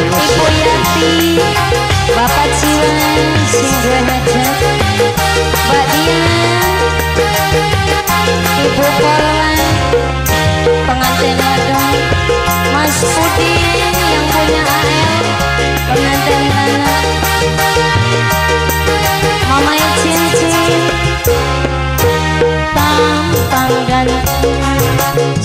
Ibu Yati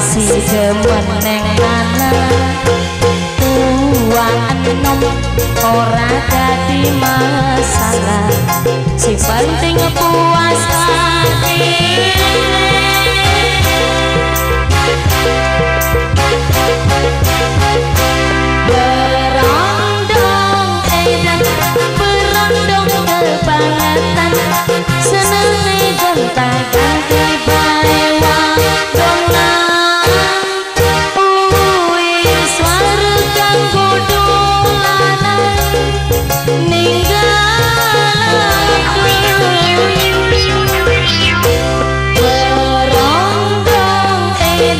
si demen neng tanah Uang nom ora jadi masalah.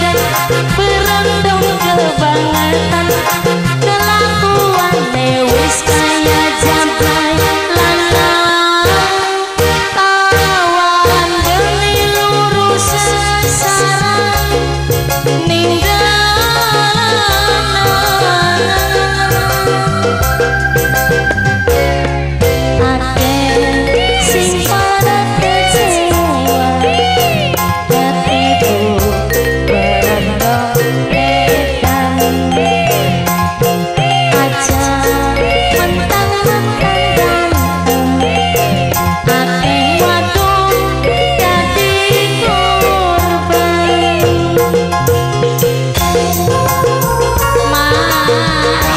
Edan Berondong kebangetan Kelakuan wis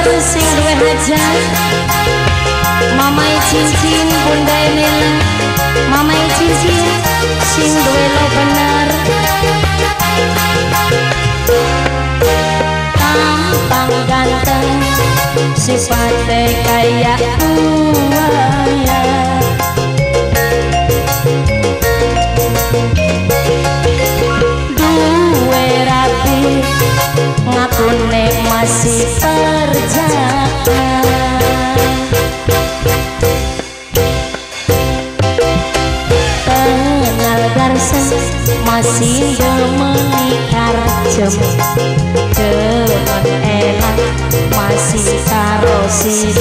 Besar sing duwe hajat Mamai cincin Bunda Nela Mamai cincin sing duwe lo bener. Tampang ganteng Sifatnya kayak Demen enak masih karo si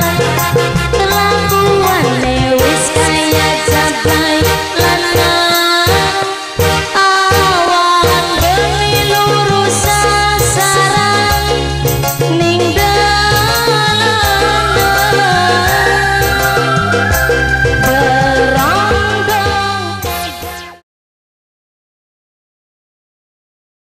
Thank you.